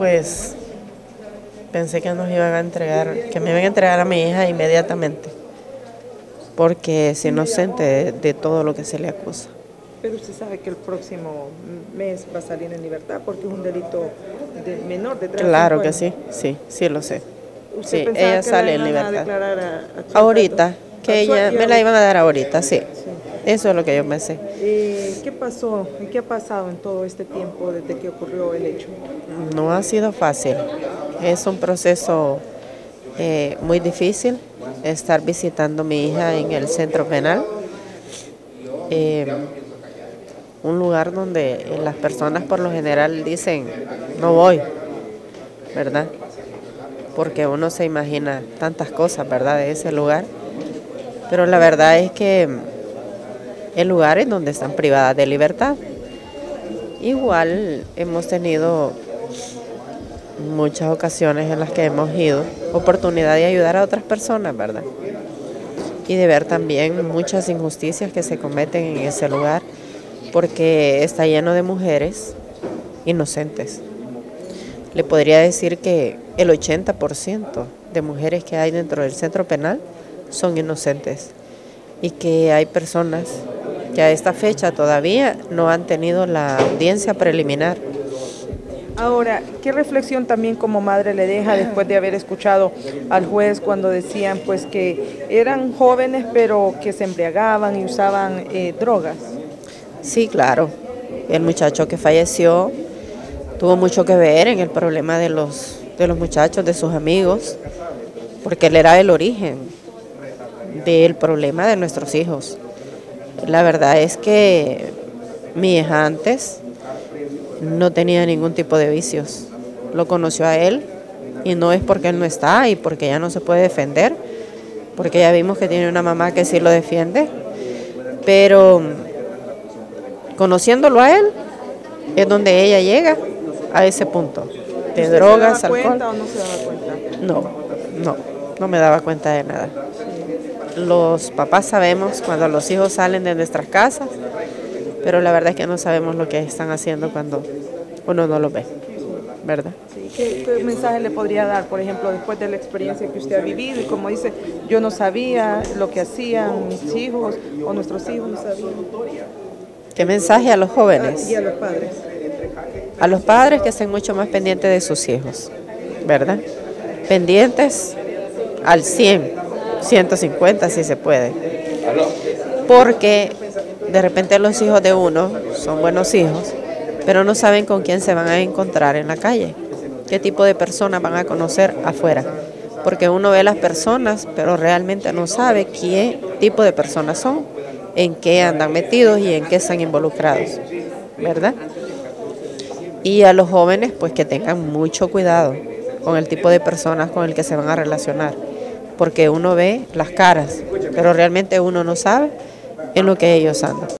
Pues pensé que nos iban a entregar, que me iban a entregar a mi hija inmediatamente, porque es inocente de, todo lo que se le acusa. Pero usted sabe que el próximo mes va a salir en libertad porque es un delito de menor de Claro que sí, sí, sí lo sé. Sí, ella sale en libertad. ahorita, que ella me la iban a dar ahorita, sí. Eso es lo que yo pensé. ¿Qué pasó y qué ha pasado en todo este tiempo desde que ocurrió el hecho? No ha sido fácil. Es un proceso eh, muy difícil estar visitando a mi hija en el centro penal. Eh, un lugar donde las personas por lo general dicen, no voy, ¿verdad? Porque uno se imagina tantas cosas, ¿verdad? De ese lugar. Pero la verdad es que en lugares donde están privadas de libertad. Igual hemos tenido muchas ocasiones en las que hemos ido oportunidad de ayudar a otras personas, ¿verdad? Y de ver también muchas injusticias que se cometen en ese lugar, porque está lleno de mujeres inocentes. Le podría decir que el 80% de mujeres que hay dentro del centro penal son inocentes y que hay personas que a esta fecha todavía no han tenido la audiencia preliminar. Ahora, ¿qué reflexión también como madre le deja después de haber escuchado al juez cuando decían pues que eran jóvenes pero que se embriagaban y usaban eh, drogas? Sí, claro. El muchacho que falleció tuvo mucho que ver en el problema de los, de los muchachos, de sus amigos, porque él era el origen del problema de nuestros hijos. La verdad es que mi hija antes no tenía ningún tipo de vicios. Lo conoció a él y no es porque él no está y porque ella no se puede defender, porque ya vimos que tiene una mamá que sí lo defiende, pero conociéndolo a él es donde ella llega a ese punto de drogas, alcohol. Cuenta o no se daba cuenta? No, no, no me daba cuenta de nada los papás sabemos cuando los hijos salen de nuestras casas, pero la verdad es que no sabemos lo que están haciendo cuando uno no lo ve, ¿verdad? ¿qué, mensaje le podría dar, por ejemplo, después de la experiencia que usted ha vivido y como dice, yo no sabía lo que hacían mis hijos o nuestros hijos no sabían? ¿Qué mensaje a los jóvenes? y a los padres. A los padres que estén mucho más pendientes de sus hijos, ¿verdad? Pendientes al 100 150 si se puede. Porque de repente los hijos de uno son buenos hijos, pero no saben con quién se van a encontrar en la calle, qué tipo de personas van a conocer afuera. Porque uno ve las personas, pero realmente no sabe qué tipo de personas son, en qué andan metidos y en qué están involucrados, ¿verdad? Y a los jóvenes, pues que tengan mucho cuidado con el tipo de personas con el que se van a relacionar porque uno ve las caras, pero realmente uno no sabe en lo que ellos andan.